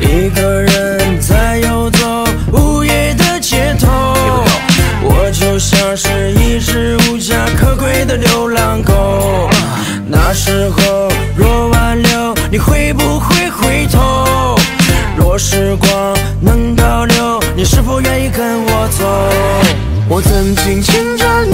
一个人在游走午夜的街头我就像是一只无家可归的流浪狗。那时候若挽留你会不会回头？若时光能倒流你是否愿意跟我走？我曾经牵着